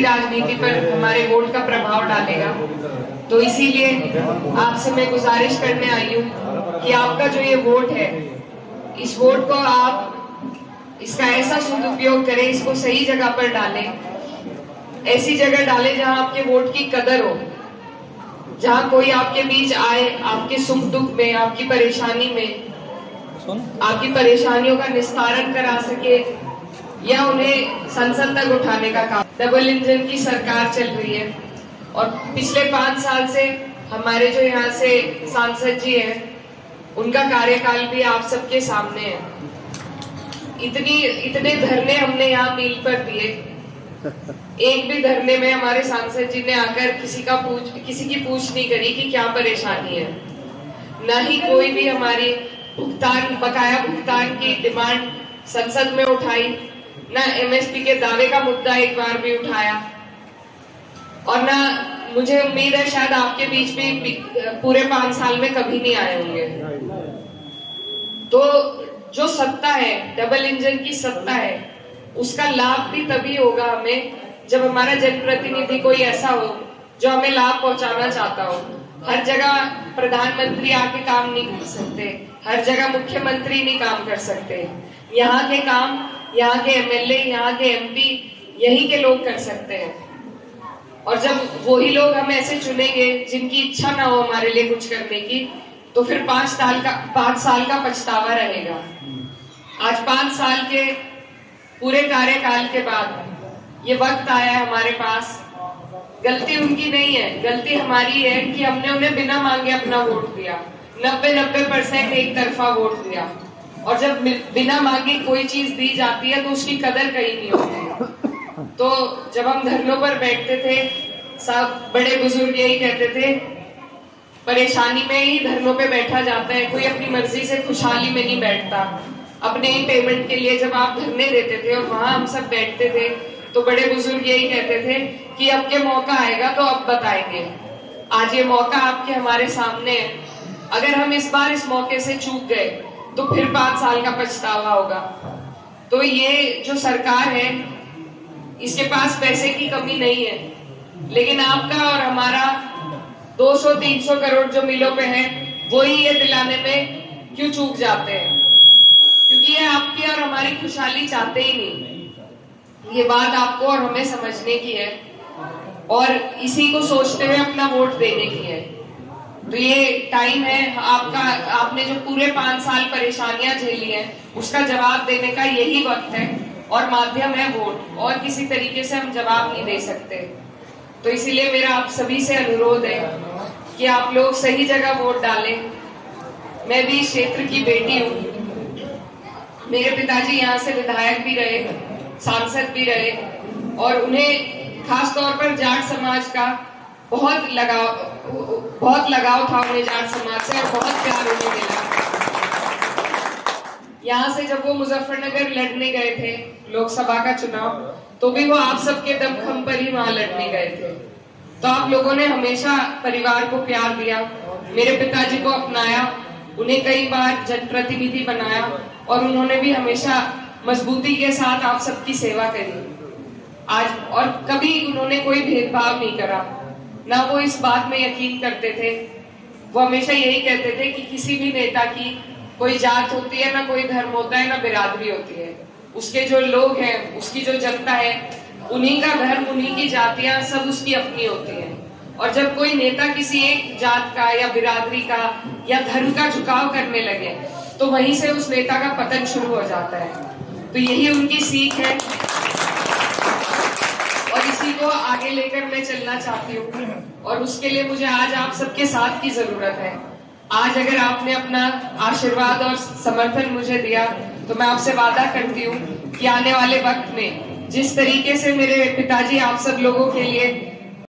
की राजनीति पर हमारे वोट का प्रभाव डालेगा। तो इसीलिए आपसे मैं गुजारिश करने आई हूँ कि आपका जो ये वोट है इस वोट को आप इसका ऐसा सदुपयोग करें इसको सही जगह पर डालें। ऐसी जगह डालें जहाँ आपके वोट की कदर हो जहाँ कोई आपके बीच आए आपके सुख दुख में आपकी परेशानी में आपकी परेशानियों का निस्तारण करा सके या उन्हें संसद तक उठाने का काम। डबल इंजन की सरकार चल रही है। और पिछले पाँच साल से हमारे जो यहाँ से सांसद जी हैं, उनका कार्यकाल भी आप सबके सामने है। इतनी, इतने धरने हमने यहाँ मील पर दिए। एक भी धरने में हमारे सांसद जी ने आकर किसी का पूछ, किसी की पूछ नहीं करी कि क्या परेशानी है। न ही कोई भी हमारी भुगतान, बकाया भुगतान की डिमांड संसद में उठाई। न एमएसपी के दावे का मुद्दा एक बार भी उठाया। और ना मुझे उम्मीद है शायद आपके बीच भी, पूरे पाँच साल में कभी नहीं आए होंगे। तो जो सत्ता है, डबल इंजन की सत्ता है, उसका लाभ भी तभी होगा हमें जब हमारा जनप्रतिनिधि कोई ऐसा हो, जो हमें लाभ पहुंचाना चाहता हो। हर जगह प्रधानमंत्री आके काम नहीं कर सकते, हर जगह मुख्यमंत्री नहीं काम कर सकते। यहाँ के काम, यहाँ के एमएलए यहाँ के एमपी यही के लोग कर सकते हैं। और जब वही लोग हम ऐसे चुनेंगे जिनकी इच्छा ना हो हमारे लिए कुछ करने की तो फिर पाँच साल का, पाँच साल का पछतावा रहेगा। आज पाँच साल के पूरे कार्यकाल के बाद ये वक्त आया है हमारे पास गलती उनकी नहीं है। गलती हमारी है कि हमने उन्हें बिना मांगे अपना वोट दिया। नब्बे नब्बे परसेंट एक तरफा वोट दिया। और जब बिना मांगे कोई चीज़ दी जाती है तो उसकी कदर कहीं नहीं होती तो जब हम धरनों पर बैठते थे सब बड़े बुज़ुर्ग यही कहते थे, परेशानी में ही धरनों पे बैठा जाता है, कोई अपनी मर्ज़ी से खुशहाली में नहीं बैठता। अपने ही पेमेंट के लिए जब आप धरने देते थे और वहाँ हम सब बैठते थे तो बड़े बुज़ुर्ग यही कहते थे कि अब के मौका आएगा तो अब बताएँगे। आज ये मौका आपके हमारे सामने है। अगर हम इस बार इस मौके से चूक गए तो फिर पाँच साल का पछतावा होगा। तो ये जो सरकार है, इसके पास पैसे की कमी नहीं है। लेकिन आपका और हमारा 200-300 करोड़ जो मिलों पे है, वही ये दिलाने में क्यों चूक जाते हैं? क्योंकि ये आपकी और हमारी खुशहाली चाहते ही नहीं। ये बात आपको और हमें समझने की है और इसी को सोचते हुए अपना वोट देने की है। तो ये टाइम है, आपका, आपने जो पूरे पाँच साल परेशानियाँ झेली है, उसका जवाब देने का यही वक्त है और माध्यम है वोट, और किसी तरीके से हम जवाब नहीं दे सकते। तो इसीलिए मेरा आप सभी से अनुरोध है कि आप लोग सही जगह वोट डालें। मैं भी क्षेत्र की बेटी हूँ। मेरे पिताजी यहाँ से विधायक भी रहे। सांसद भी रहे और उन्हें खास तौर पर जाट समाज का बहुत लगाव बहुत लगाव था उन्हें जाट समाज से और बहुत प्यार उन्हें मिला। यहाँ से जब वो मुजफ्फरनगर लड़ने गए थे, लोकसभा का चुनाव तो भी वो आप सबके दमखम पर ही वहाँ लड़ने गए थे। तो आप लोगों ने हमेशा परिवार को प्यार दिया, मेरे पिताजी को अपनाया, उन्हें कई बार जनप्रतिनिधि बनाया और उन्होंने भी हमेशा मजबूती के साथ आप सबकी सेवा करी। आज और कभी उन्होंने कोई भेदभाव नहीं करा। ना वो इस बात में यकीन करते थे। वो हमेशा यही कहते थे कि किसी भी नेता की कोई जात होती है, ना कोई धर्म होता है, ना बिरादरी होती है। उसके जो लोग हैं, उसकी जो जनता है, उन्हीं का धर्म, उन्हीं की जातियाँ सब उसकी अपनी होती है। और जब कोई नेता किसी एक जात का या बिरादरी का या धर्म का झुकाव करने लगे तो वहीं से उस नेता का पतन शुरू हो जाता है। तो यही उनकी सीख है। और इसी को आगे लेकर मैं चलना चाहती हूँ। और उसके लिए मुझे आज आप सबके साथ की ज़रूरत है। आज अगर आपने अपना आशीर्वाद और समर्थन मुझे दिया तो मैं आपसे वादा करती हूँ कि आने वाले वक्त में जिस तरीके से मेरे पिताजी आप सब लोगों के लिए